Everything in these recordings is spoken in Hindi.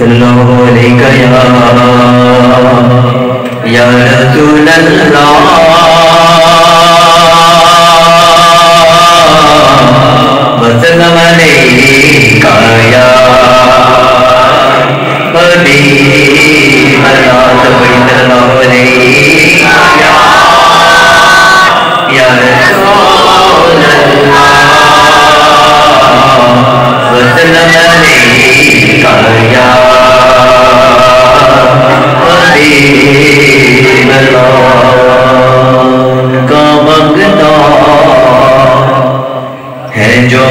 Sallallahu alayka ya Ya Rasul Allah Wa sallam alayka ya Habi Allah Sallallahu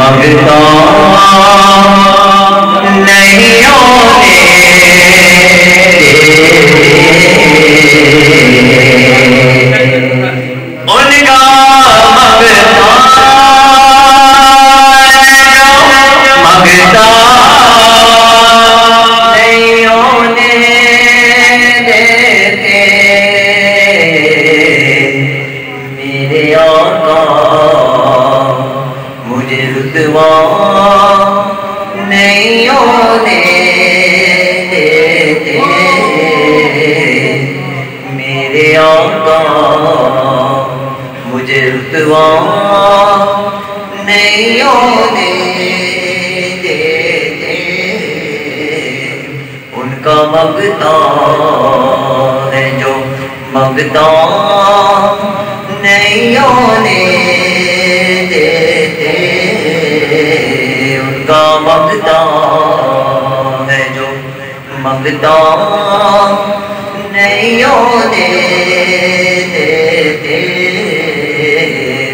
मगता नहीं हो मुझे रुतवा नहीं होने मेरे आका मुझे रुतवा नहीं होने उनका मगता है जो मंगता नहीं होने का मंगता है जो मंगता नहीं होने दे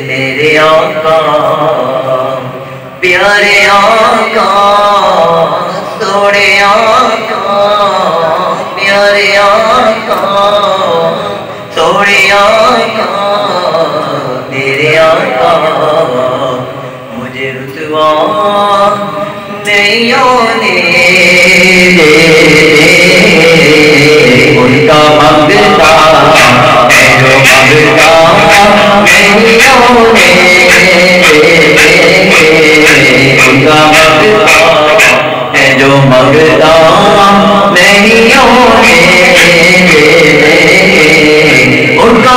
मेरे आका। प्यारे आका सोने आका, प्यारे आका सोने आका, मेरे आका। वो नहीं होने उनका मंगता नहीं होने देते उनका मंगता जो मंगता नहीं होने उनका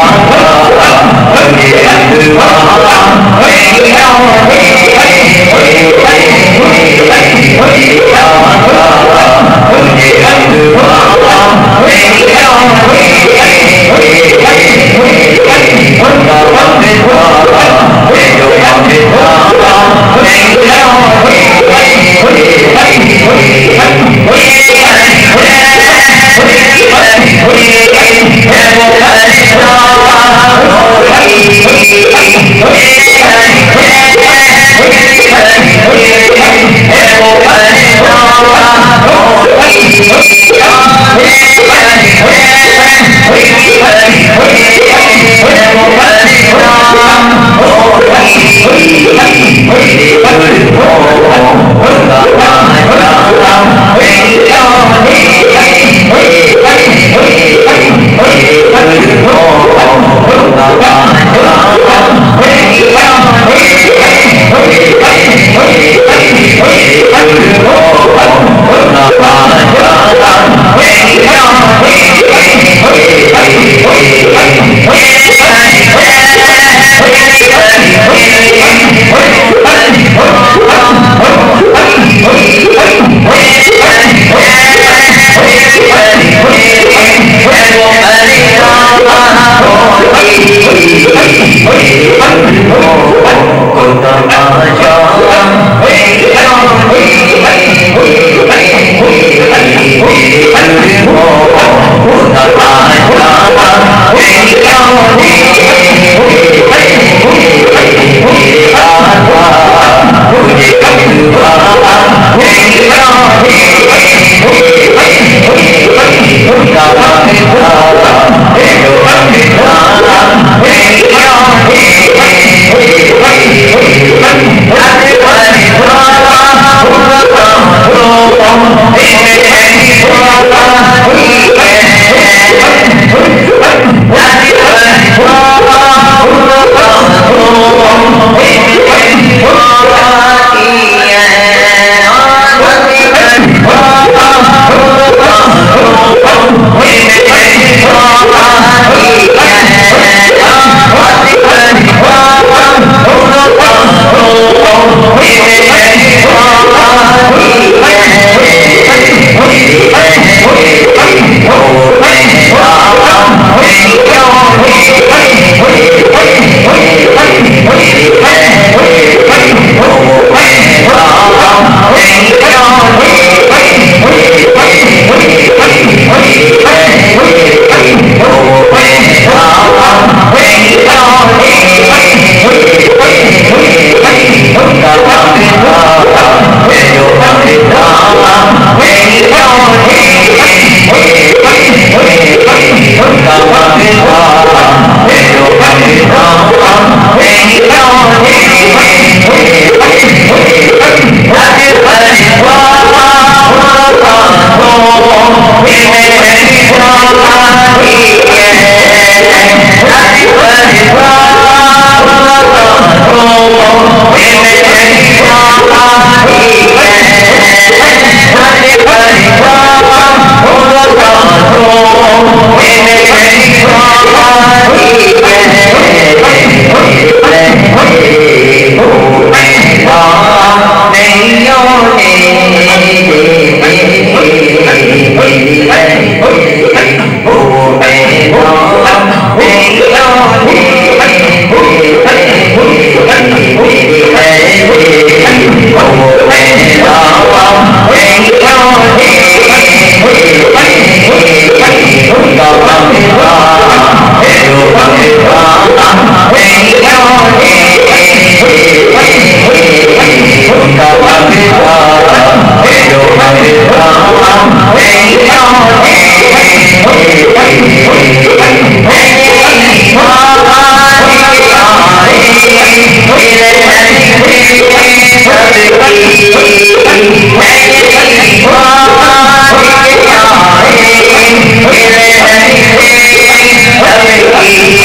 走一，年呀一年一年一年，也不感到老。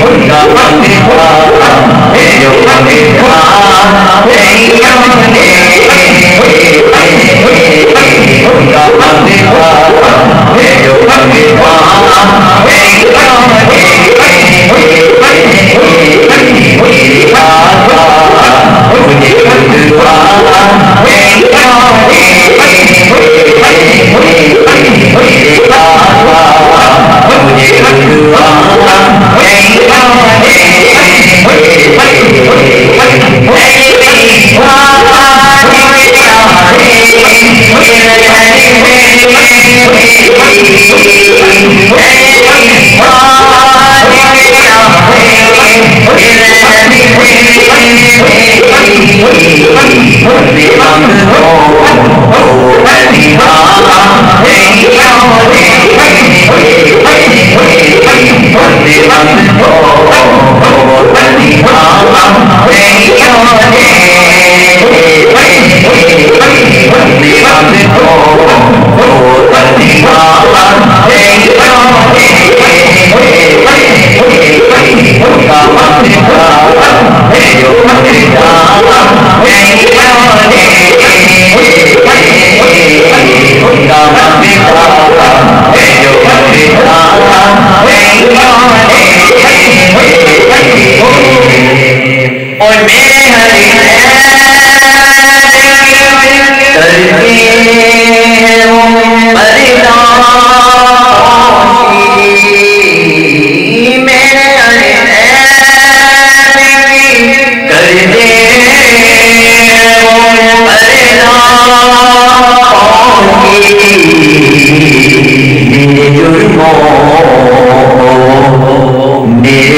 红的花，白的花，哎呦我的妈！哎呦我的妈！红的花，白的花，哎呦我的妈！哎呦我的妈！哎，奔的放子呦，奔的放放哎呦哎，哎，奔的放子呦，奔的放放哎呦哎，哎，奔的放子呦，奔的放放哎呦哎，哎，奔的放子呦，奔的放放哎呦哎。Amen.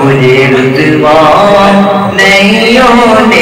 मुझे रुतवा नहीं ने